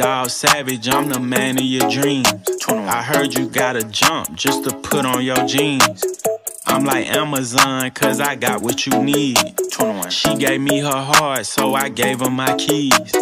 dog savage, I'm the man of your dreams. I heard you gotta jump just to put on your jeans. I'm like Amazon, cause I got what you need. She gave me her heart, so I gave her my keys.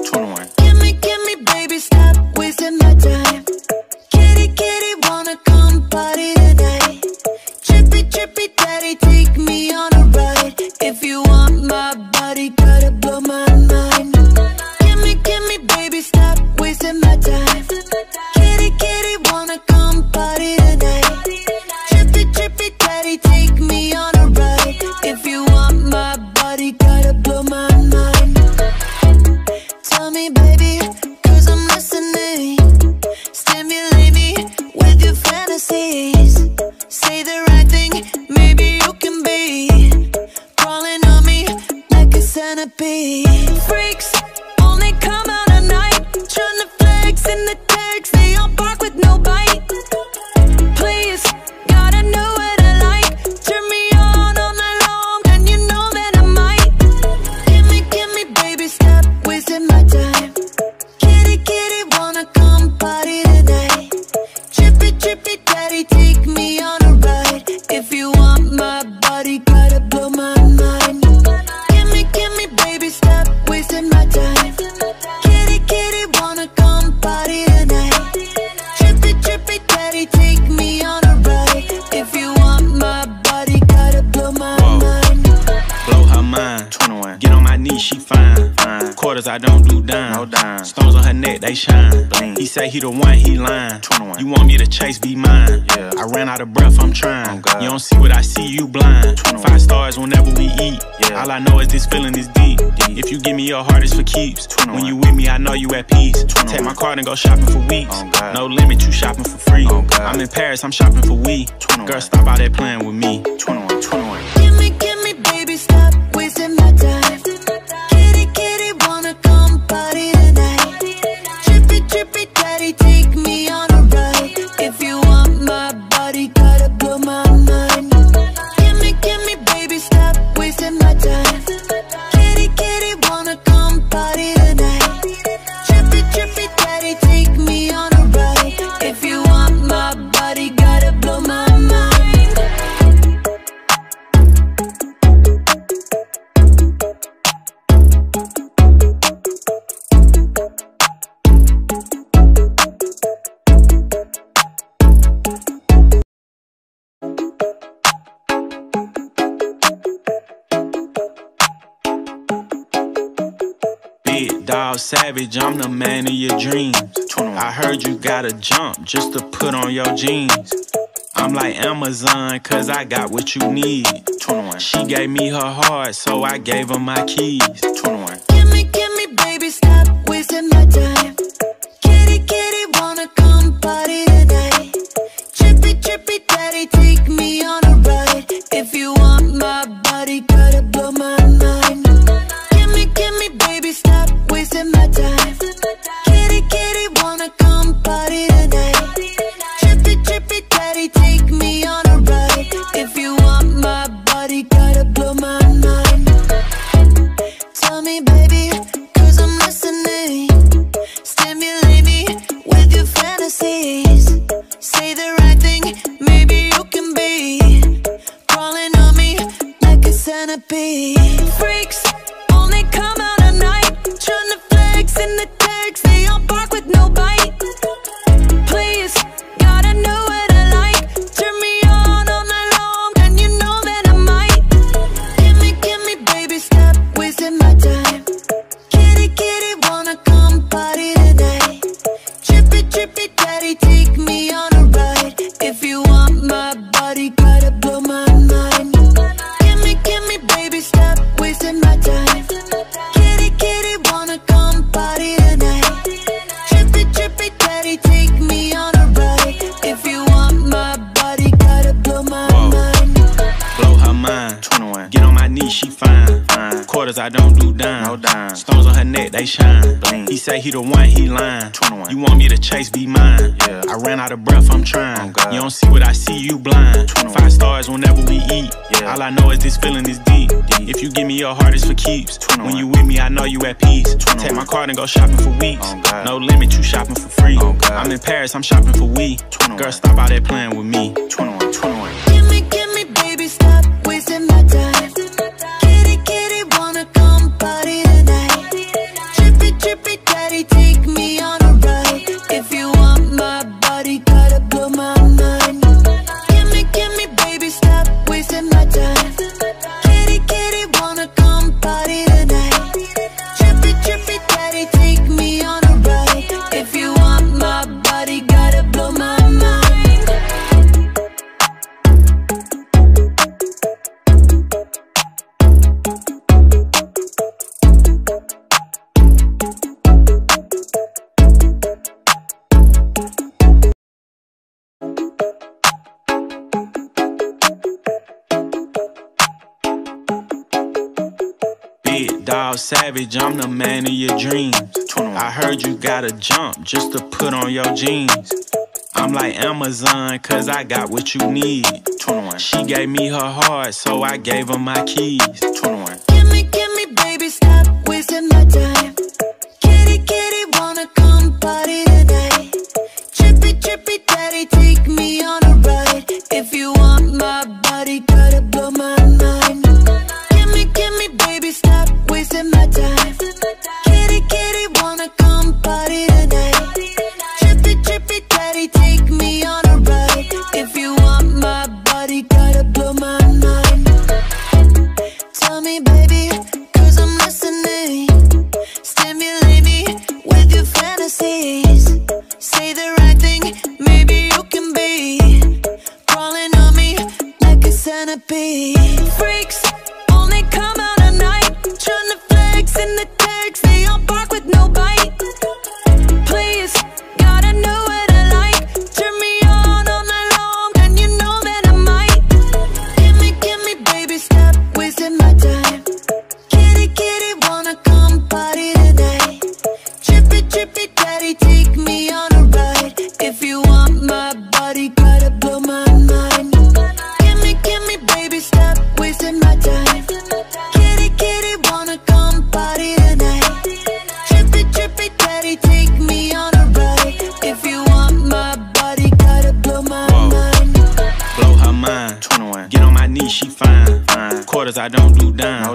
Yeah. I ran out of breath, I'm trying. Oh you don't see what I see, you blind. Five stars whenever we eat. Yeah. All I know is this feeling is deep. deep. If you give me your heart, it's for keeps. 21. When you with me, I know you at peace. 21. Take my card and go shopping for weeks. Oh no limit, you shopping for free. Oh I'm in Paris, I'm shopping for we. 21. Girl, stop out there playing with me. 21, 21. savage, I'm the man of your dreams. I heard you gotta jump just to put on your jeans. I'm like Amazon, cause I got what you need. She gave me her heart, so I gave her my keys. go shopping for weeks. No limit, you shopping for free. I'm in Paris, I'm shopping for we. Girl, stop out there playing with me. 21. savage, I'm the man of your dreams. I heard you gotta jump just to put on your jeans. I'm like Amazon, cause I got what you need. She gave me her heart, so I gave her my keys.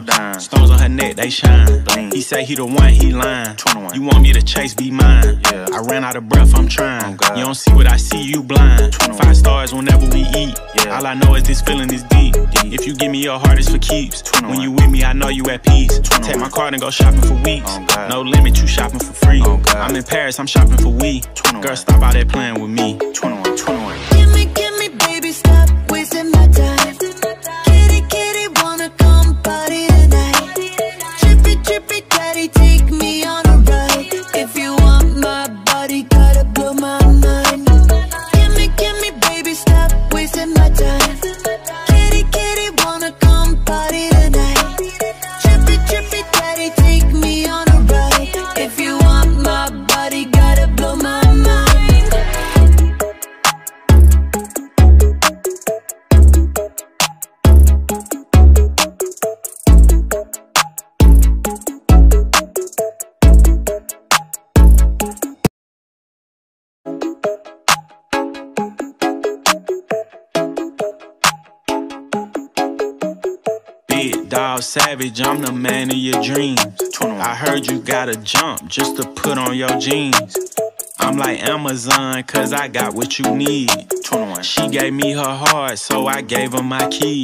dime. Stones on her neck, they shine. Bling. He say he the one, he lying. 21. You want me to chase, be mine. Yeah. I ran out of breath, I'm trying. Oh you don't see what I see, you blind. 21. Five stars whenever we eat. Yeah. All I know is this feeling is deep. deep. If you give me your heart, it's for keeps. 21. When you with me, I know you at peace. 21. Take my card and go shopping for weeks. Oh no limit, you shopping for free. Oh I'm in Paris, I'm shopping for we. Girl, stop all that playing with me. 21, 21. savage, I'm the man of your dreams. I heard you gotta jump just to put on your jeans. I'm like Amazon, cause I got what you need. She gave me her heart, so I gave her my keys.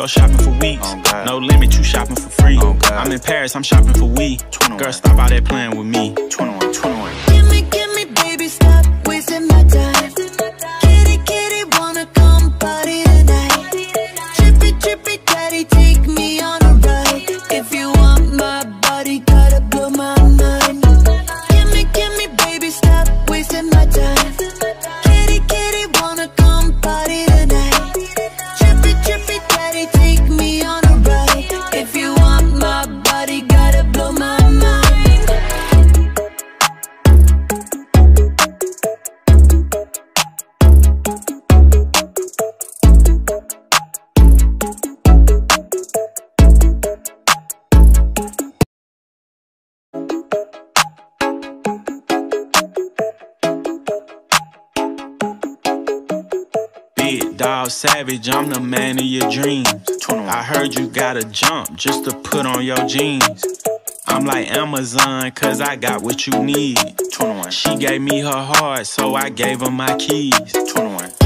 go shopping for weeks. No limit, you shopping for free. I'm in Paris, I'm shopping for we. Girl, stop out there playing with me. 21. savage, I'm the man of your dreams. I heard you gotta jump just to put on your jeans. I'm like Amazon, cause I got what you need. She gave me her heart, so I gave her my keys. 21.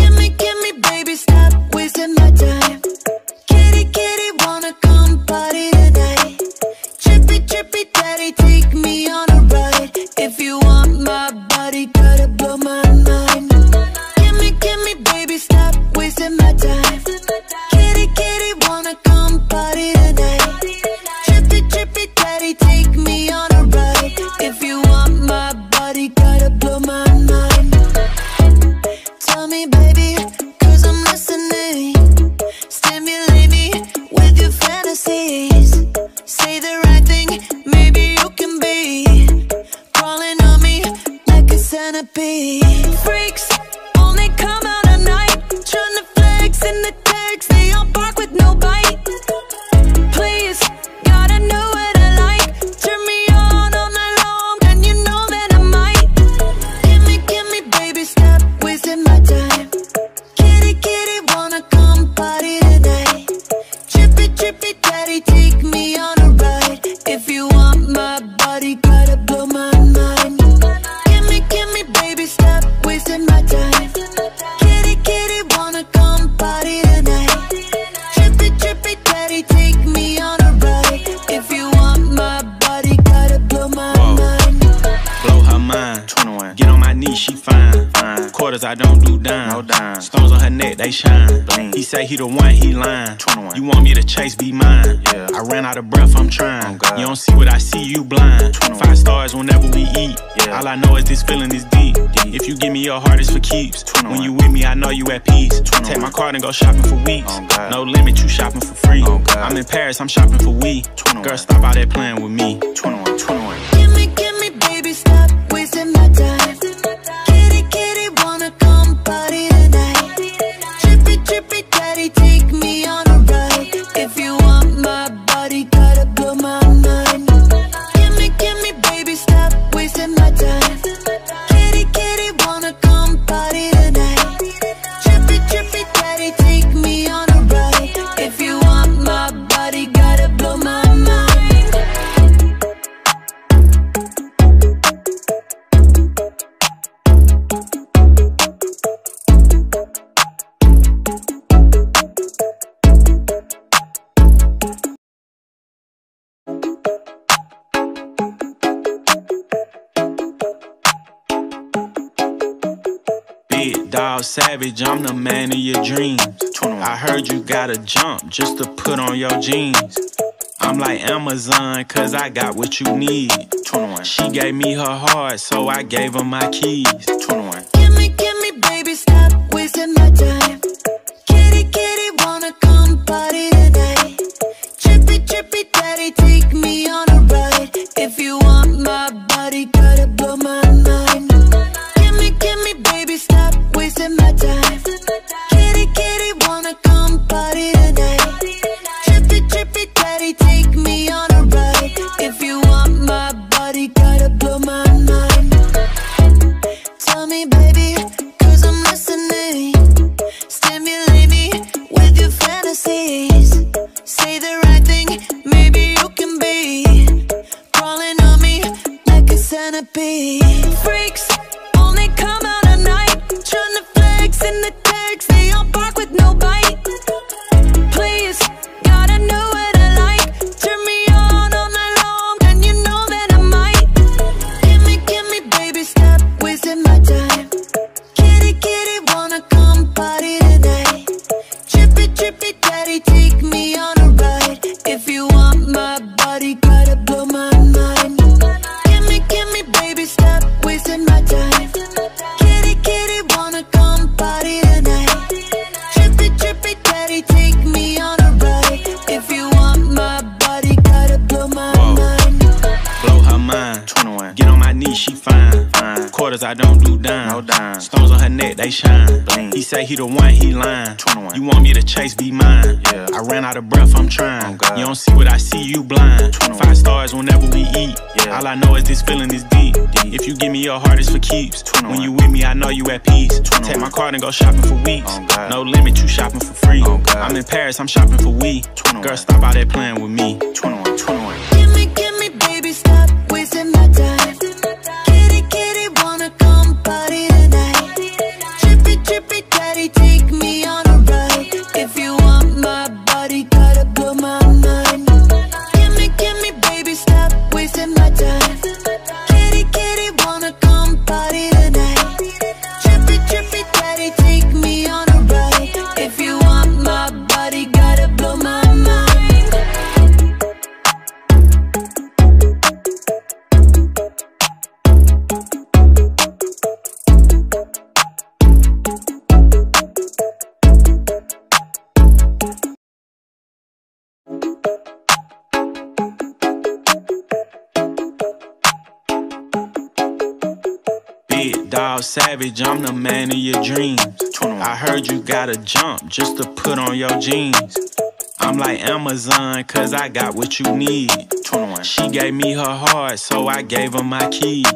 cause I don't do dime. No. Stones on her neck, they shine. Bling. He say he the one, he lying. 21. You want me to chase, be mine. Yeah. I ran out of breath, I'm trying. Oh you don't see what I see, you blind. 21. Five stars whenever we eat. Yeah. All I know is this feeling is deep. deep. If you give me your heart, it's for keeps. 21. When you with me, I know you at peace. 21. Take my card and go shopping for weeks. Oh no limit, you shopping for free. Oh I'm in Paris, I'm shopping for we. Girl, stop all that playing with me. 21, 21. savage, I'm the man of your dreams. I heard you gotta jump just to put on your jeans. I'm like Amazon, cause I got what you need. She gave me her heart, so I gave her my keys. Gimme, gimme, baby, stop wasting my time. Kitty, kitty, wanna come party savage, I'm the man of your dreams. I heard you gotta jump just to put on your jeans. I'm like Amazon, cause I got what you need. She gave me her heart, so I gave her my keys.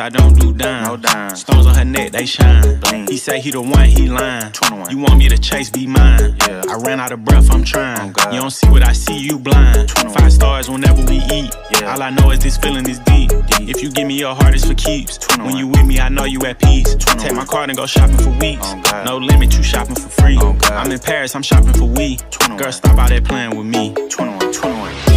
I don't do dime. No dime. Stones on her neck, they shine. Bling. He say he the one, he lying. 21. You want me to chase, be mine. Yeah. I ran out of breath, I'm trying. Oh you don't see what I see, you blind. 21. Five stars whenever we eat. Yeah. All I know is this feeling is deep. deep. If you give me your heart, it's for keeps. 21. When you with me, I know you at peace. 21. Take my card and go shopping for weeks. Oh no limit, you shopping for free. Oh I'm in Paris, I'm shopping for we. Girl, stop out there playing with me. 21, 21.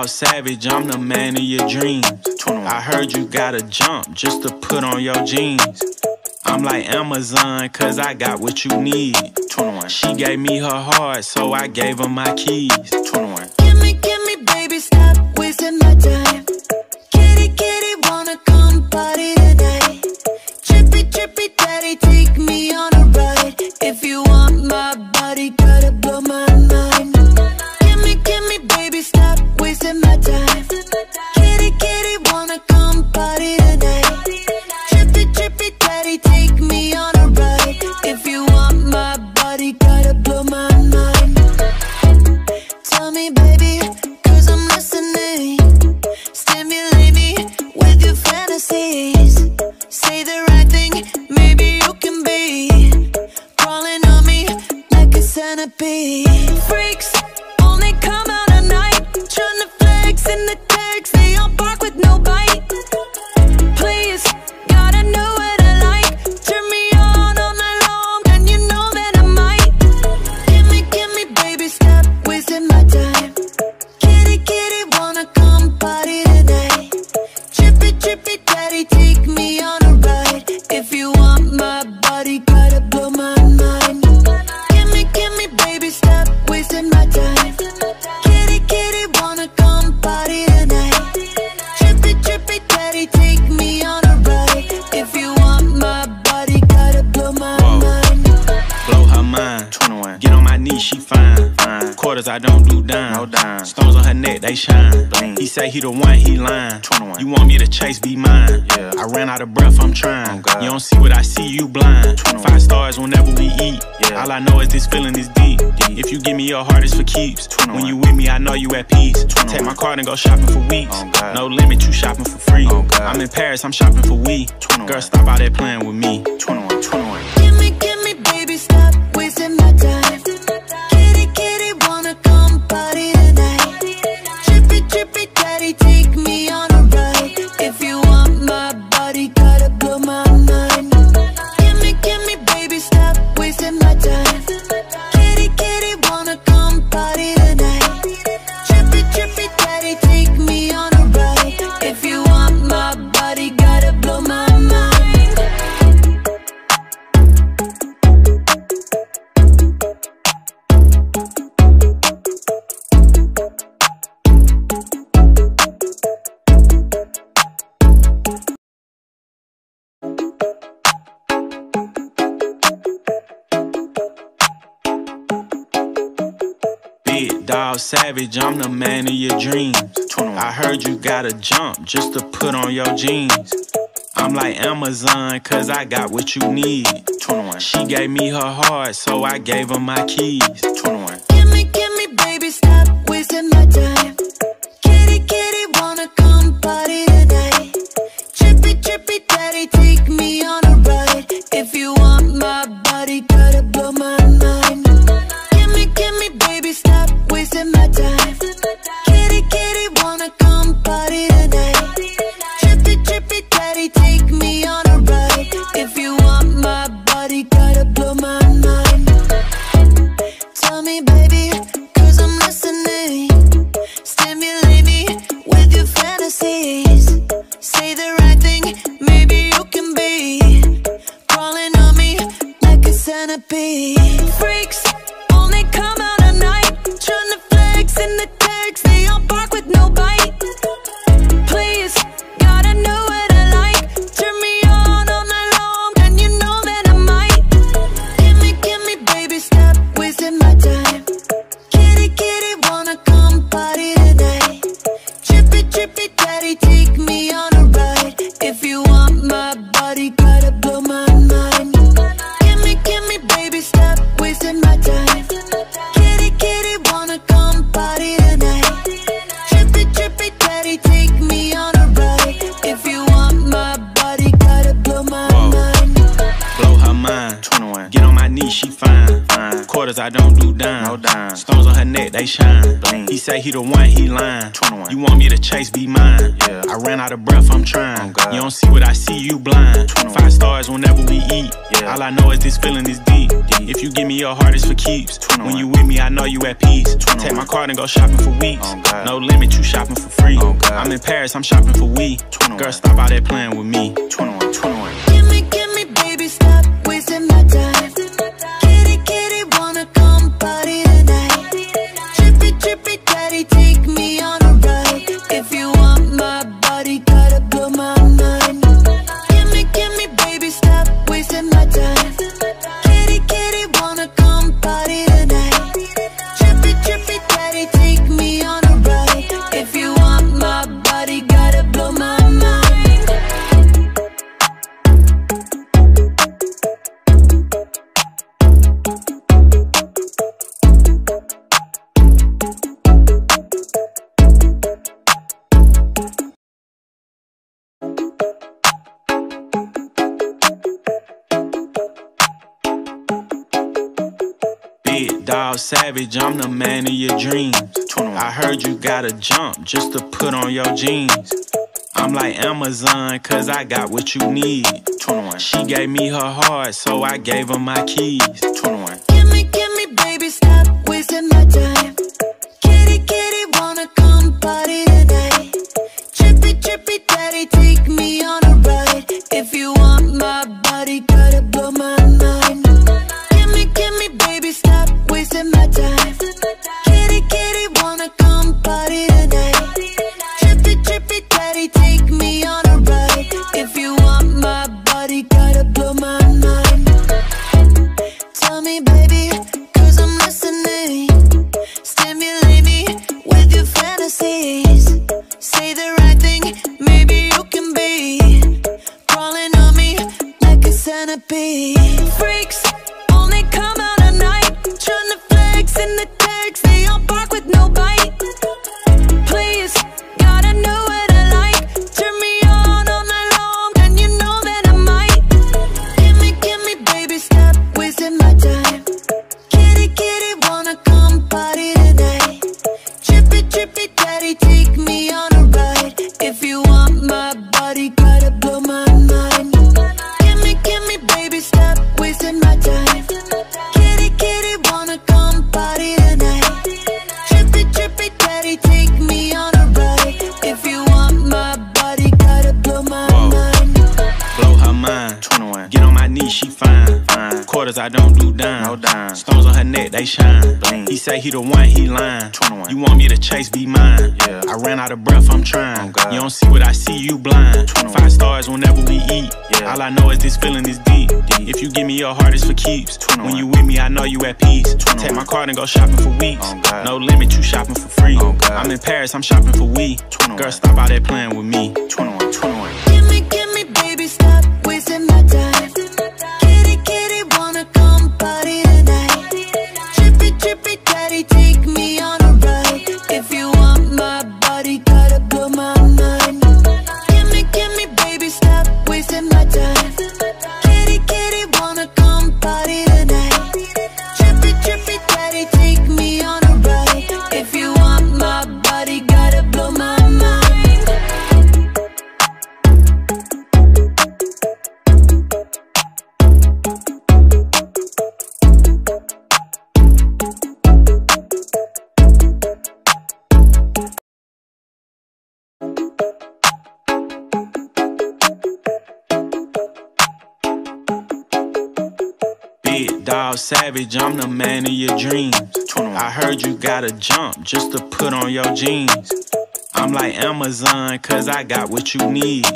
Wild savage, I'm the man of your dreams. I heard you gotta jump just to put on your jeans. I'm like Amazon, cause I got what you need. She gave me her heart, so I gave her my keys. Give me, give me, baby, stop wasting my time. Kitty, kitty, wanna come party tonight. Trippy, trippy, daddy, take me on a ride. If you want my body, gotta blow my to savage, I'm the man of your dreams. I heard you gotta jump just to put on your jeans. I'm like Amazon, cause I got what you need. She gave me her heart, so I gave her my keys. they shine. He say he the one, he lying. 21. You want me to chase, be mine. I ran out of breath, I'm trying. You don't see what I see, you blind. Five stars whenever we eat. Yeah. All I know is this feeling is deep. If you give me your heart, it's for keeps. When you with me, I know you at peace. Take my card and go shopping for weeks. No limit, you shopping for free. I'm in Paris, I'm shopping for we. Girl, stop out there playing with me. 21, 21. savage, I'm the man of your dreams. I heard you gotta jump just to put on your jeans. I'm like Amazon, cause I got what you need. She gave me her heart, so I gave her my keys. Gimme, gimme, baby, stop wasting my time. Kitty, kitty, wanna come party tonight. Chippy, chippy, daddy, take me on a ride. If you want my body, gotta blow my savage, I'm the man of your dreams. I heard you gotta jump just to put on your jeans. I'm like Amazon, cause I got what you need.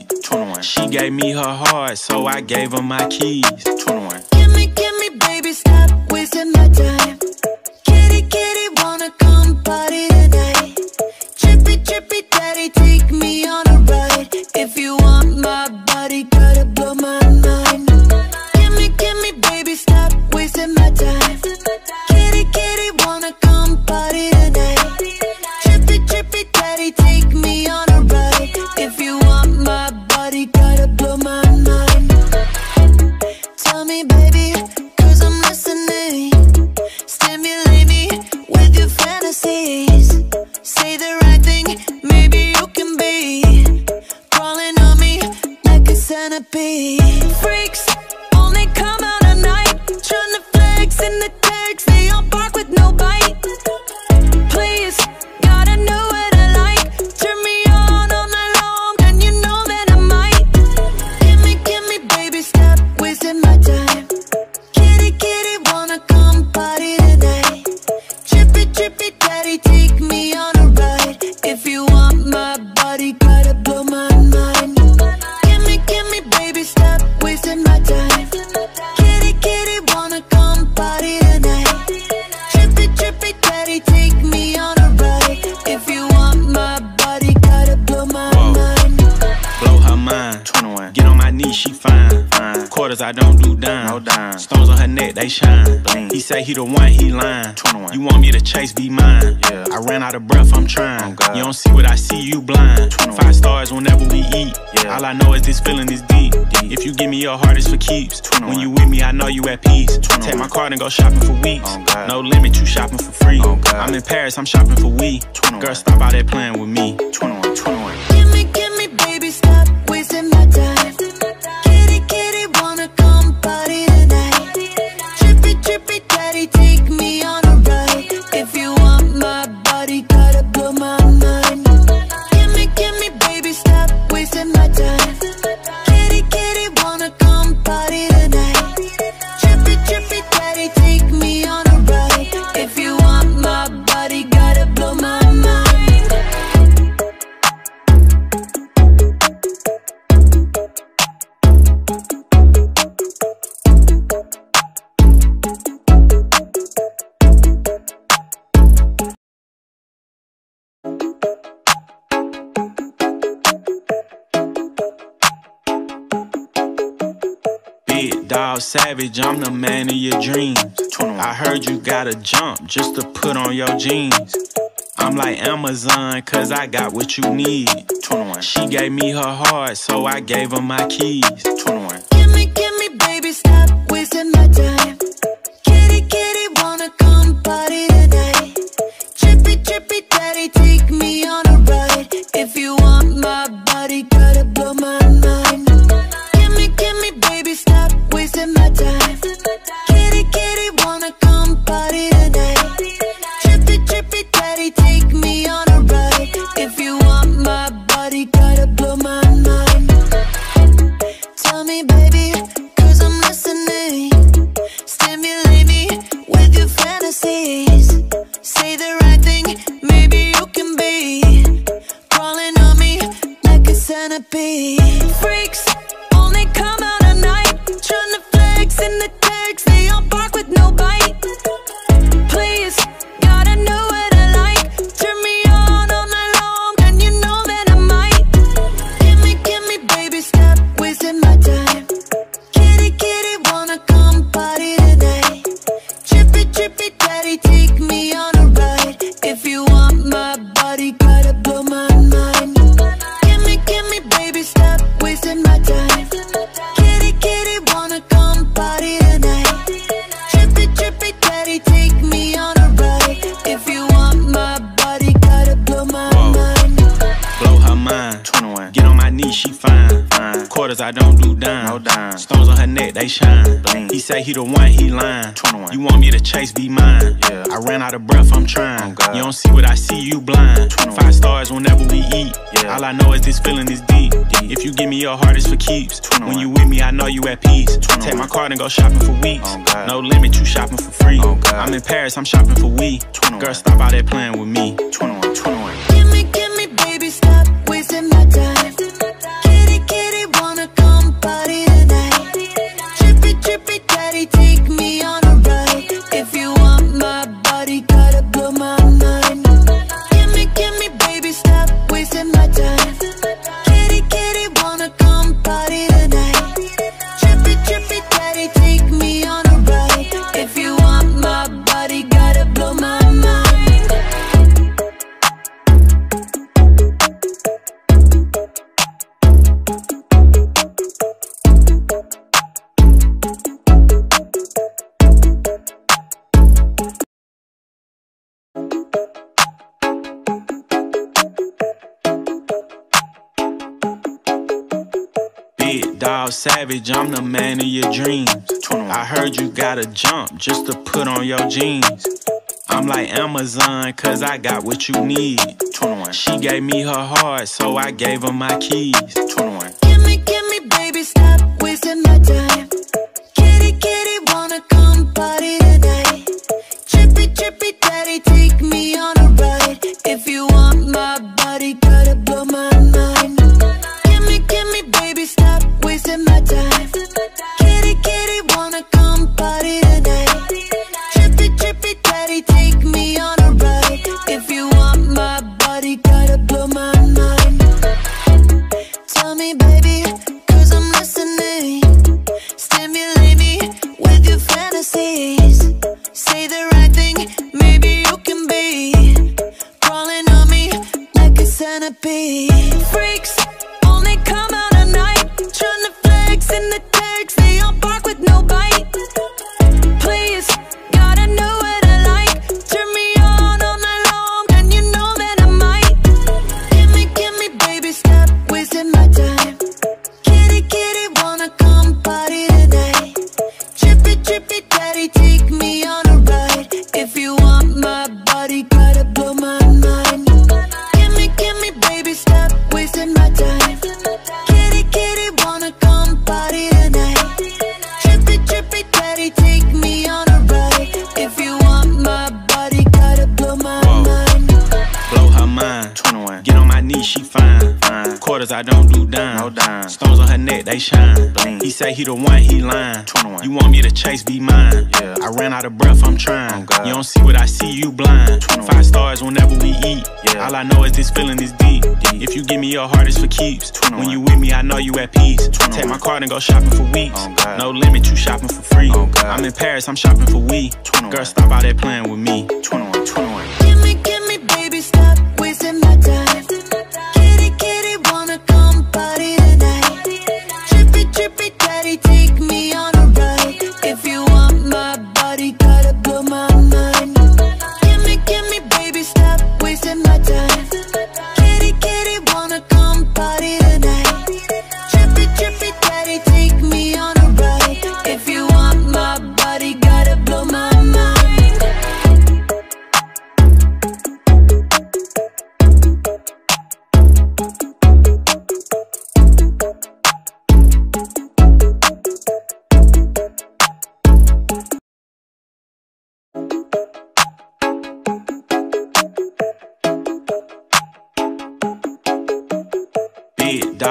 She gave me her heart, so I gave her my keys. say he the one, he lying. 21. You want me to chase, be mine. Yeah. I ran out of breath, I'm trying. Oh you don't see what I see, you blind. 21. Five stars whenever we eat. Yeah. All I know is this feeling is deep. deep. If you give me your heart, it's for keeps. 21. When you with me, I know you at peace. 21. Take my card and go shopping for weeks. Oh no limit, you shopping for free. Oh I'm in Paris, I'm shopping for we. Girl, stop out there playing with me. 21, 21. out savage, I'm the man of your dreams. I heard you gotta jump just to put on your jeans. I'm like Amazon, cause I got what you need. She gave me her heart, so I gave her my keys. I'm shopping savage, I'm the man of your dreams. I heard you gotta jump just to put on your jeans. I'm like Amazon, cause I got what you need. She gave me her heart, so I gave her my keys. Give me, give me, baby, stop wasting my time. Kitty, kitty, wanna come party. he the one, he lying. 21. You want me to chase, be mine. Yeah. I ran out of breath, I'm trying. Oh you don't see what I see, you blind. 21. Five stars whenever we eat. Yeah. All I know is this feeling is deep. deep. If you give me your heart, it's for keeps. 21. When you with me, I know you at peace. 21. Take my card and go shopping for weeks. Oh no limit, you shopping for free. Oh I'm in Paris, I'm shopping for we. Girl, stop out there playing with me. 21, 21.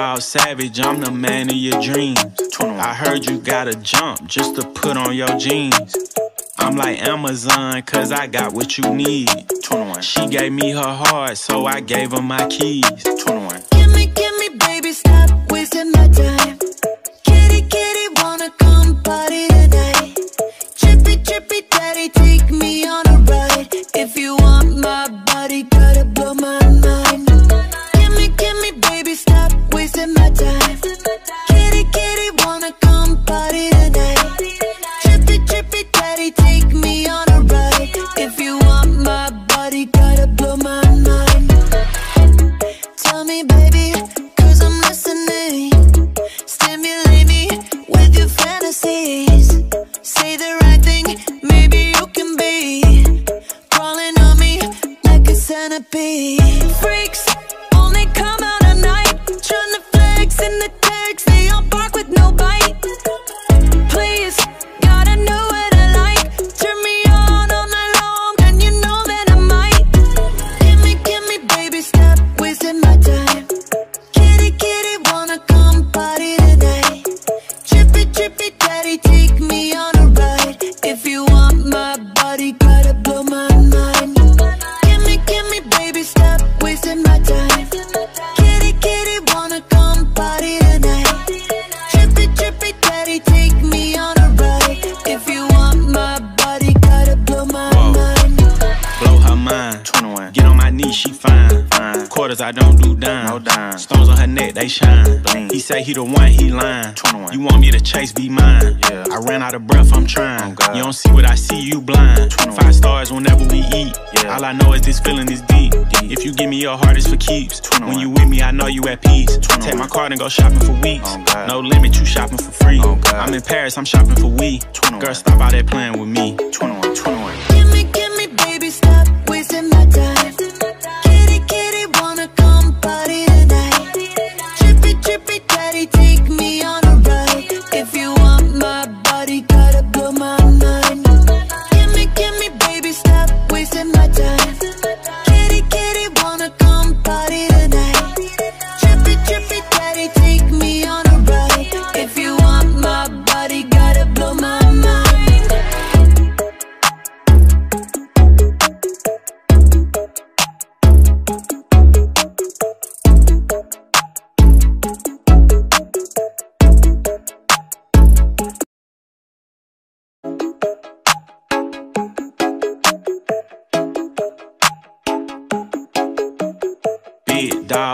wild savage, I'm the man of your dreams. I heard you gotta jump just to put on your jeans. I'm like Amazon, cause I got what you need. 21. She gave me her heart, so I gave her my keys. 21.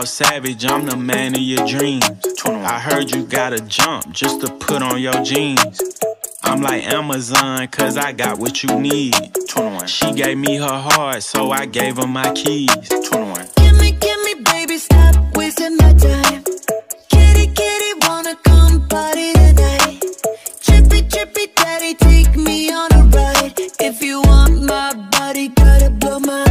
out savage, I'm the man of your dreams. I heard you gotta jump just to put on your jeans. I'm like Amazon, cause I got what you need. She gave me her heart, so I gave her my keys. Give me, give me, baby, stop wasting my time. Kitty, kitty, wanna come party tonight. Chippy, chippy, daddy, take me on a ride. If you want my body, gotta blow my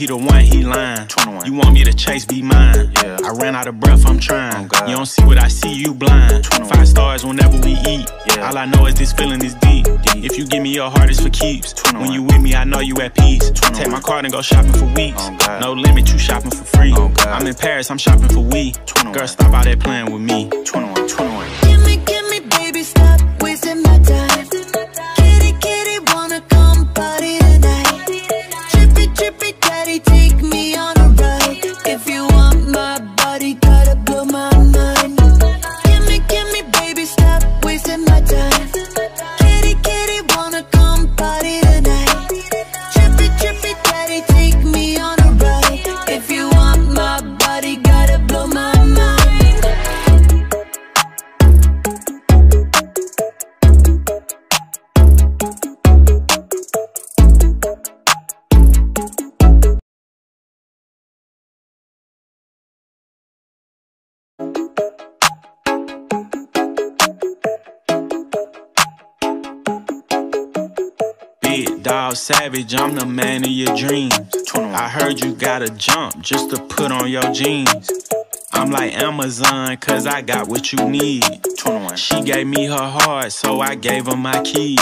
he the one, he lying. 21. You want me to chase, be mine. Yeah. I ran out of breath, I'm trying. Oh you don't see what I see, you blind. 21. Five stars whenever we eat. Yeah. All I know is this feeling is deep. deep. If you give me your heart, it's for keeps. 21. When you with me, I know you at peace. Take my card and go shopping for weeks. Oh no limit, you shopping for free. Oh I'm in Paris, I'm shopping for we. Girl, stop out there playing with me. 21, 21. Dog savage, I'm the man of your dreams. I heard you gotta jump just to put on your jeans. I'm like Amazon, cause I got what you need. She gave me her heart, so I gave her my keys.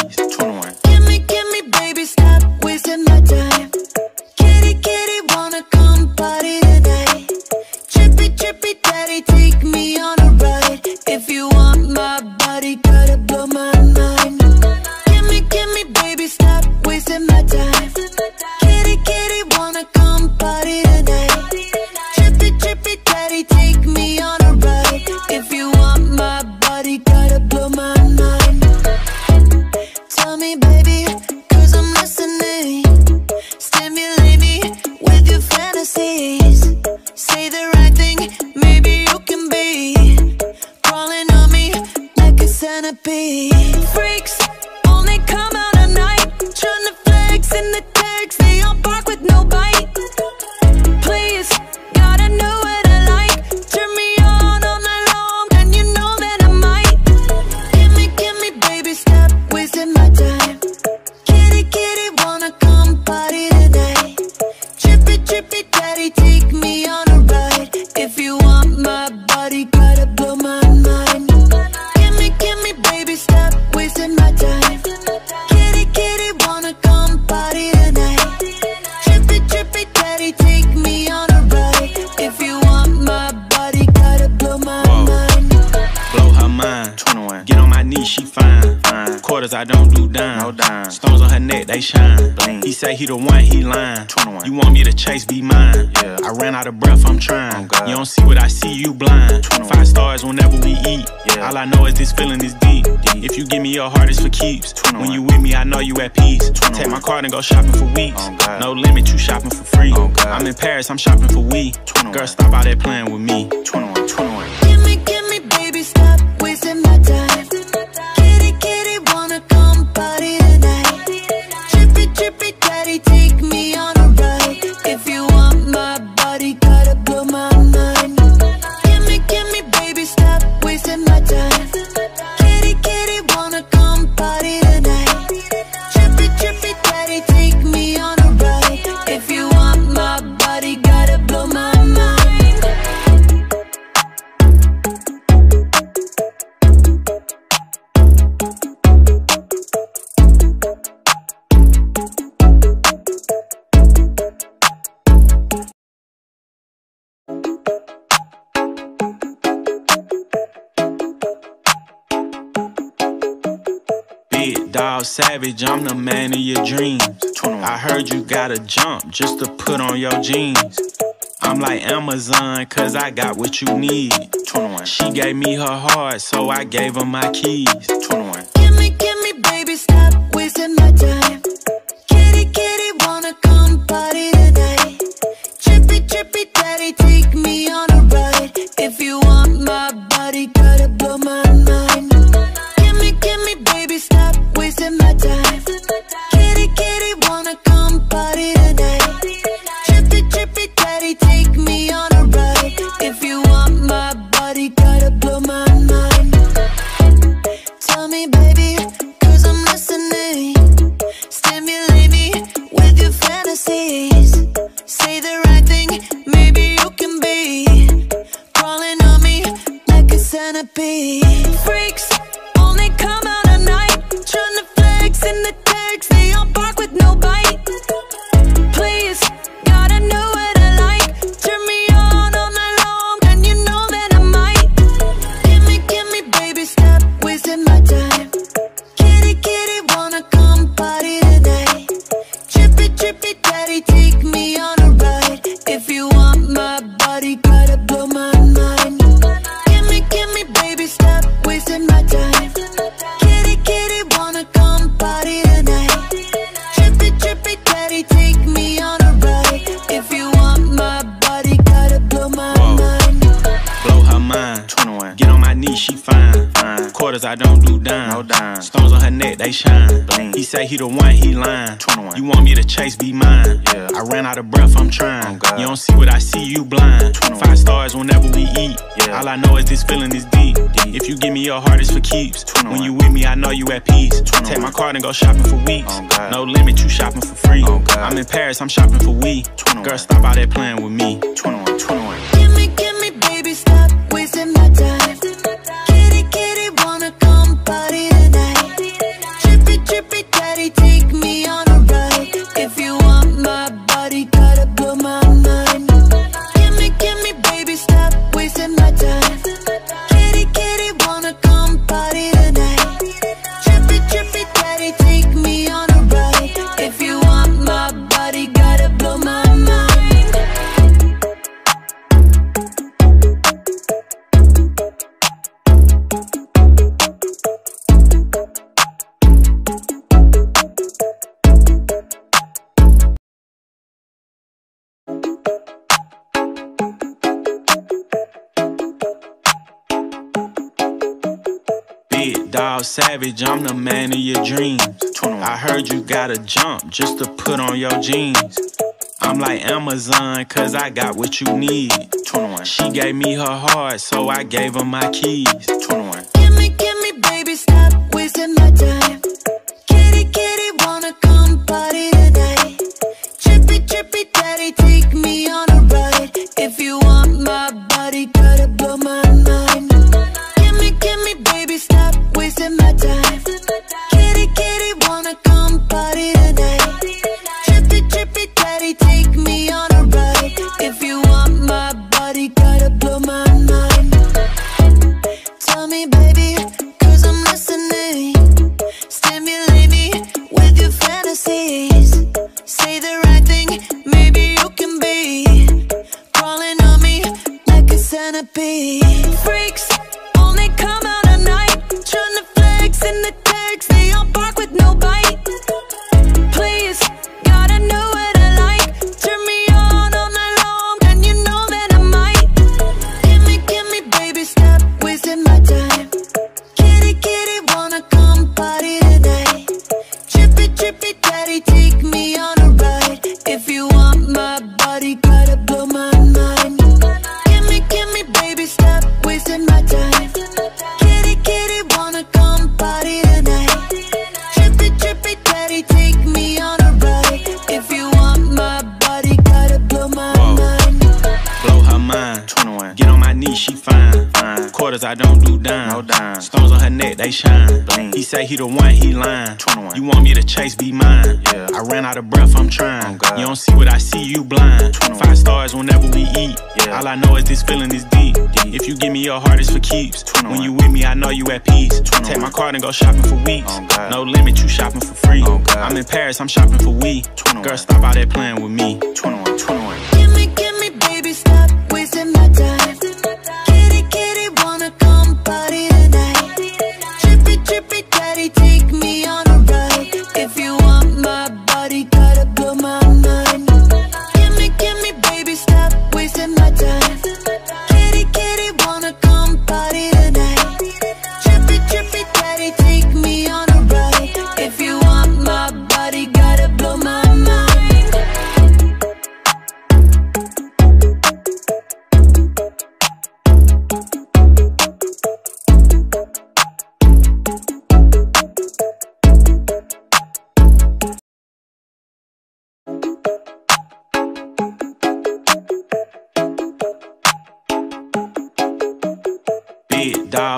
playing with me. 21. savage, I'm the man of your dreams. I heard you gotta jump just to put on your jeans. I'm like Amazon, cause I got what you need. She gave me her heart, so I gave her my keys. artist for keeps. When you with me, I know you at peace. Take my card and go shopping for weeks. Oh, no limit, you shopping for free. Oh, I'm in Paris, I'm shopping for we. Girl, stop out there playing with me. 21, 21. Dog savage, I'm the man of your dreams. I heard you gotta jump just to put on your jeans. I'm like Amazon, cause I got what you need. She gave me her heart, so I gave her my keys. go shopping for weeks. Oh, no limit, you shopping for free. Oh, I'm in Paris, I'm shopping for we. Girl, stop out there playing with me. 21, 21.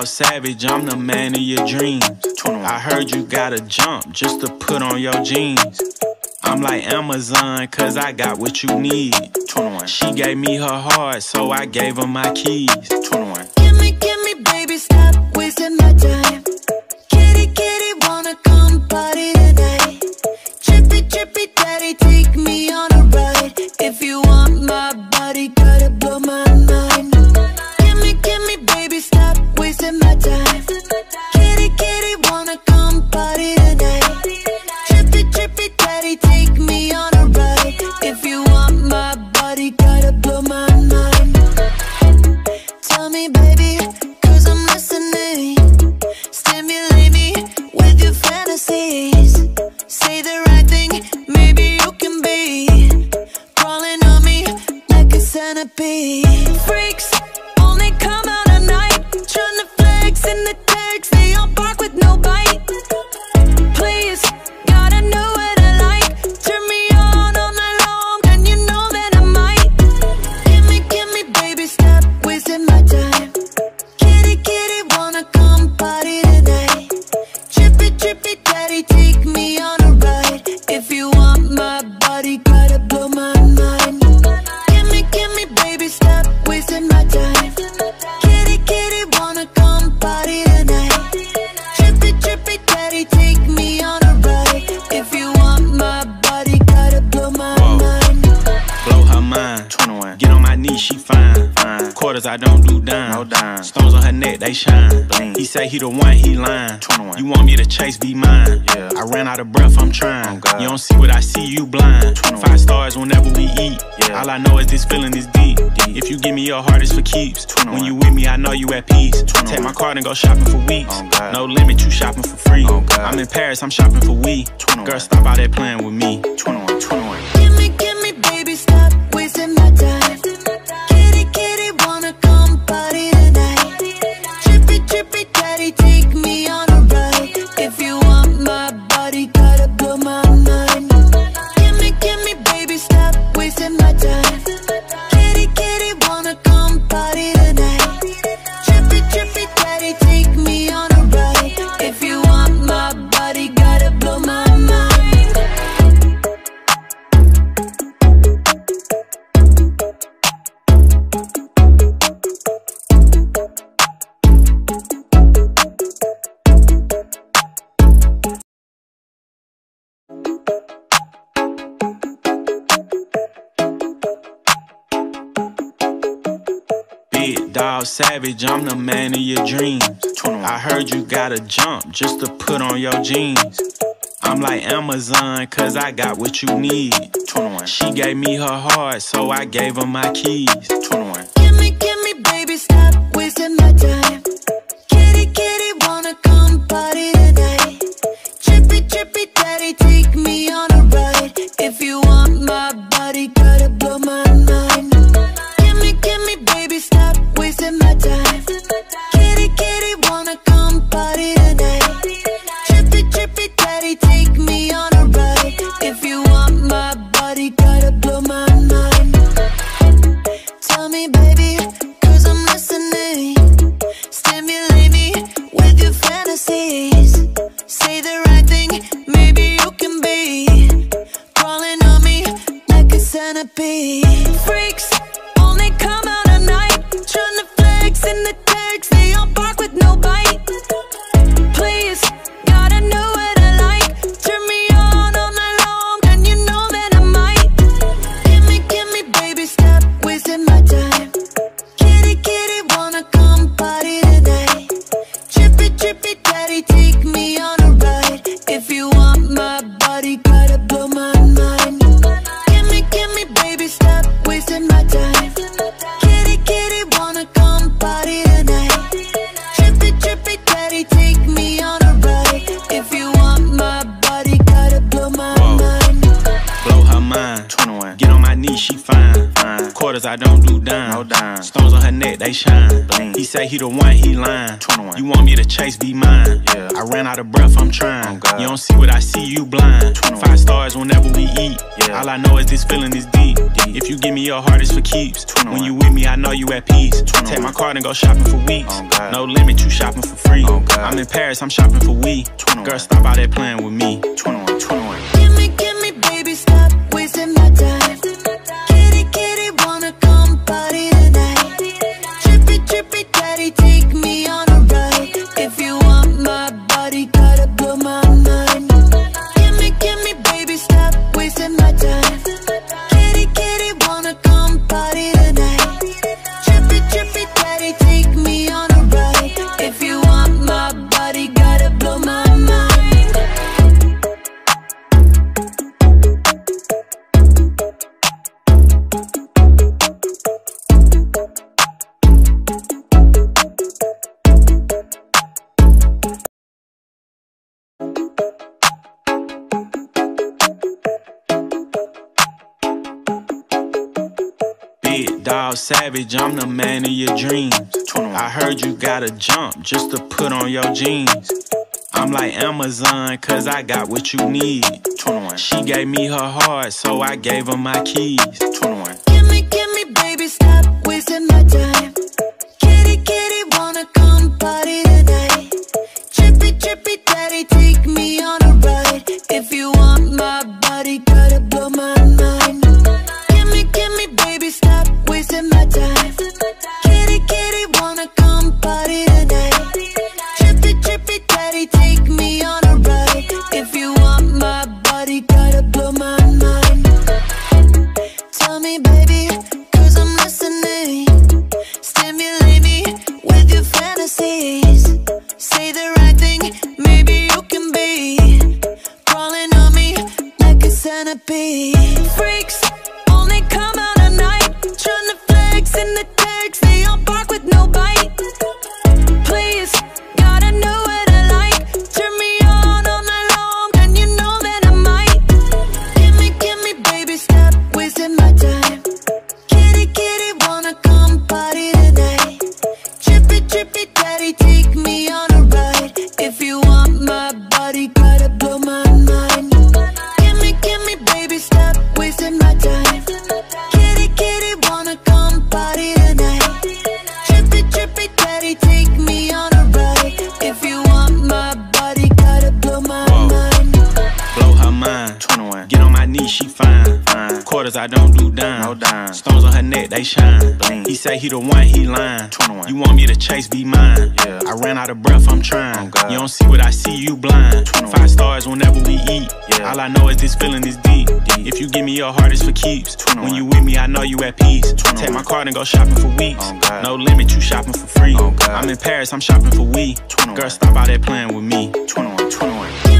savage, I'm the man of your dreams. I heard you gotta jump just to put on your jeans. I'm like Amazon, cause I got what you need. She gave me her heart, so I gave her my keys. go shopping for weeks. No limit, you shopping for free. I'm in Paris, I'm shopping for we. Girl, stop out there playing with me. 21. Big dog savage, I'm the man of your dreams. I heard you gotta jump just to put on your jeans. I'm like Amazon, cause I got what you need. She gave me her heart, so I gave her my keys. 21. know this feeling is deep. If you give me your heart, it's for keeps. When you with me, I know you at peace. Take my card and go shopping for weeks. Oh, no limit, you shopping for free. Oh, I'm in Paris, I'm shopping for we. Girl, stop out there playing with me. 21, 21. savage, I'm the man of your dreams. I heard you gotta jump just to put on your jeans. I'm like Amazon, cause I got what you need. She gave me her heart, so I gave her my keys. Give me, give me, baby, stop wasting my time. Kitty, kitty, wanna come party tonight. Trippy, trippy, daddy, take me on a ride. If you gonna be. Freaks, only come out at night, tryna flex in the I know is this feeling is deep. If you give me your heart, it's for keeps. When you with me, I know you at peace. Take my card and go shopping for weeks. Oh, no limit, you shopping for free. Oh, I'm in Paris, I'm shopping for we. Girl, stop out there playing with me. 21, 21.